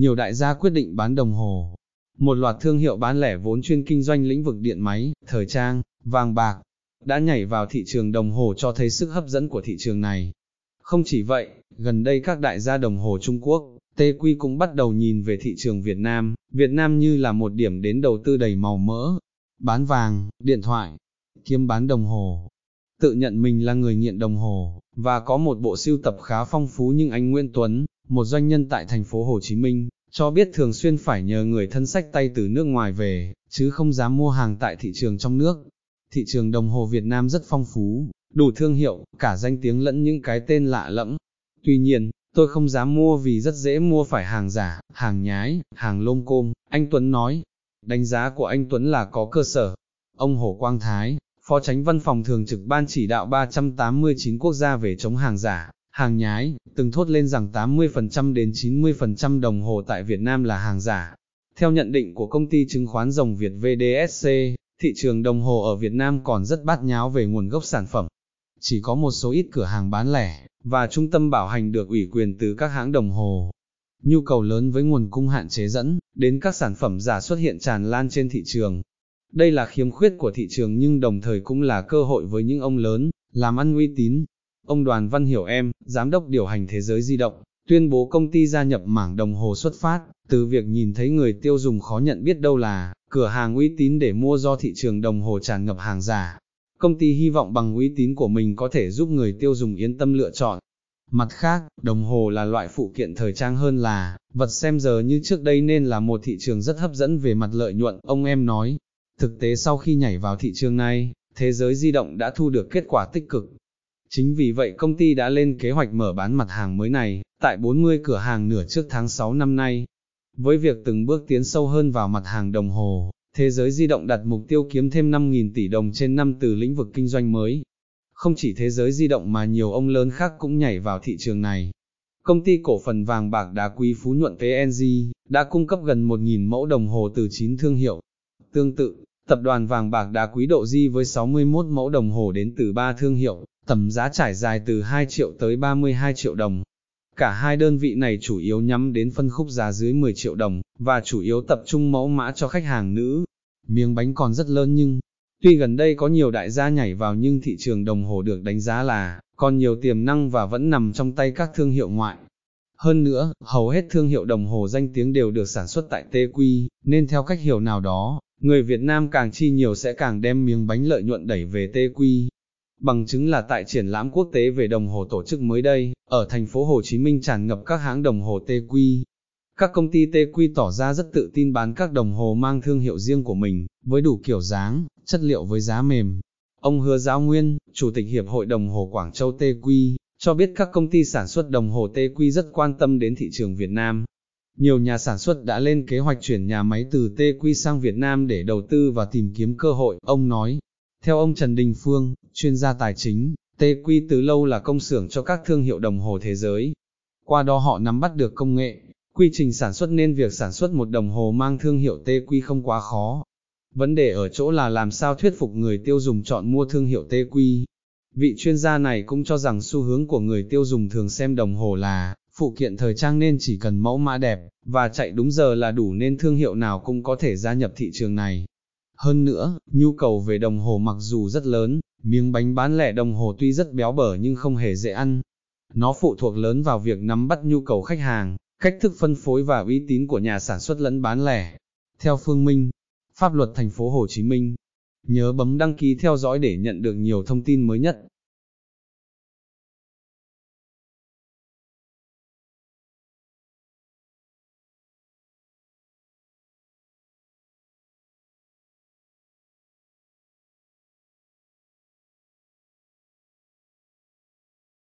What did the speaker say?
nhiều đại gia quyết định bán đồng hồ. Một loạt thương hiệu bán lẻ vốn chuyên kinh doanh lĩnh vực điện máy, thời trang, vàng bạc, đã nhảy vào thị trường đồng hồ cho thấy sức hấp dẫn của thị trường này. Không chỉ vậy, gần đây các đại gia đồng hồ Trung Quốc, TQ cũng bắt đầu nhìn về thị trường Việt Nam, Việt Nam như là một điểm đến đầu tư đầy màu mỡ, bán vàng, điện thoại, kiếm bán đồng hồ. Tự nhận mình là người nghiện đồng hồ, và có một bộ siêu tập khá phong phú nhưng anh Nguyễn Tuấn, một doanh nhân tại thành phố Hồ Chí Minh, cho biết thường xuyên phải nhờ người thân sách tay từ nước ngoài về, chứ không dám mua hàng tại thị trường trong nước. Thị trường đồng hồ Việt Nam rất phong phú, đủ thương hiệu, cả danh tiếng lẫn những cái tên lạ lẫm. Tuy nhiên, tôi không dám mua vì rất dễ mua phải hàng giả, hàng nhái, hàng lôm côm, anh Tuấn nói. Đánh giá của anh Tuấn là có cơ sở. Ông Hồ Quang Thái, Phó tránh văn phòng thường trực ban chỉ đạo 389 quốc gia về chống hàng giả, hàng nhái, từng thốt lên rằng 80% đến 90% đồng hồ tại Việt Nam là hàng giả. Theo nhận định của công ty chứng khoán rồng Việt VDSC, thị trường đồng hồ ở Việt Nam còn rất bát nháo về nguồn gốc sản phẩm. Chỉ có một số ít cửa hàng bán lẻ, và trung tâm bảo hành được ủy quyền từ các hãng đồng hồ. Nhu cầu lớn với nguồn cung hạn chế dẫn, đến các sản phẩm giả xuất hiện tràn lan trên thị trường. Đây là khiếm khuyết của thị trường nhưng đồng thời cũng là cơ hội với những ông lớn, làm ăn uy tín. Ông Đoàn Văn Hiểu Em, Giám đốc điều hành Thế giới di động, tuyên bố công ty gia nhập mảng đồng hồ xuất phát, từ việc nhìn thấy người tiêu dùng khó nhận biết đâu là, cửa hàng uy tín để mua do thị trường đồng hồ tràn ngập hàng giả. Công ty hy vọng bằng uy tín của mình có thể giúp người tiêu dùng yên tâm lựa chọn. Mặt khác, đồng hồ là loại phụ kiện thời trang hơn là, vật xem giờ như trước đây nên là một thị trường rất hấp dẫn về mặt lợi nhuận, ông em nói. Thực tế sau khi nhảy vào thị trường này, thế giới di động đã thu được kết quả tích cực. Chính vì vậy công ty đã lên kế hoạch mở bán mặt hàng mới này, tại 40 cửa hàng nửa trước tháng 6 năm nay. Với việc từng bước tiến sâu hơn vào mặt hàng đồng hồ, thế giới di động đặt mục tiêu kiếm thêm 5.000 tỷ đồng trên năm từ lĩnh vực kinh doanh mới. Không chỉ thế giới di động mà nhiều ông lớn khác cũng nhảy vào thị trường này. Công ty cổ phần vàng bạc đá quý Phú Nhuận PNG đã cung cấp gần 1.000 mẫu đồng hồ từ 9 thương hiệu. Tương tự, tập đoàn vàng bạc đá quý độ di với 61 mẫu đồng hồ đến từ 3 thương hiệu, tầm giá trải dài từ 2 triệu tới 32 triệu đồng. Cả hai đơn vị này chủ yếu nhắm đến phân khúc giá dưới 10 triệu đồng, và chủ yếu tập trung mẫu mã cho khách hàng nữ. Miếng bánh còn rất lớn nhưng, tuy gần đây có nhiều đại gia nhảy vào nhưng thị trường đồng hồ được đánh giá là, còn nhiều tiềm năng và vẫn nằm trong tay các thương hiệu ngoại. Hơn nữa, hầu hết thương hiệu đồng hồ danh tiếng đều được sản xuất tại TQ, nên theo cách hiểu nào đó, người Việt Nam càng chi nhiều sẽ càng đem miếng bánh lợi nhuận đẩy về TQ. Bằng chứng là tại triển lãm quốc tế về đồng hồ tổ chức mới đây, ở thành phố Hồ Chí Minh tràn ngập các hãng đồng hồ TQ. Các công ty TQ tỏ ra rất tự tin bán các đồng hồ mang thương hiệu riêng của mình, với đủ kiểu dáng, chất liệu với giá mềm. Ông Hứa Giáo Nguyên, Chủ tịch Hiệp hội Đồng hồ Quảng Châu TQ, cho biết các công ty sản xuất đồng hồ TQ rất quan tâm đến thị trường Việt Nam. Nhiều nhà sản xuất đã lên kế hoạch chuyển nhà máy từ TQ sang Việt Nam để đầu tư và tìm kiếm cơ hội, ông nói. Theo ông Trần Đình Phương, chuyên gia tài chính, TQ từ lâu là công xưởng cho các thương hiệu đồng hồ thế giới. Qua đó họ nắm bắt được công nghệ, quy trình sản xuất nên việc sản xuất một đồng hồ mang thương hiệu TQ không quá khó. Vấn đề ở chỗ là làm sao thuyết phục người tiêu dùng chọn mua thương hiệu TQ. Vị chuyên gia này cũng cho rằng xu hướng của người tiêu dùng thường xem đồng hồ là phụ kiện thời trang nên chỉ cần mẫu mã đẹp, và chạy đúng giờ là đủ nên thương hiệu nào cũng có thể gia nhập thị trường này. Hơn nữa, nhu cầu về đồng hồ mặc dù rất lớn, miếng bánh bán lẻ đồng hồ tuy rất béo bở nhưng không hề dễ ăn. Nó phụ thuộc lớn vào việc nắm bắt nhu cầu khách hàng, cách thức phân phối và uy tín của nhà sản xuất lẫn bán lẻ. Theo Phương Minh, Pháp luật thành phố Hồ Chí Minh, nhớ bấm đăng ký theo dõi để nhận được nhiều thông tin mới nhất.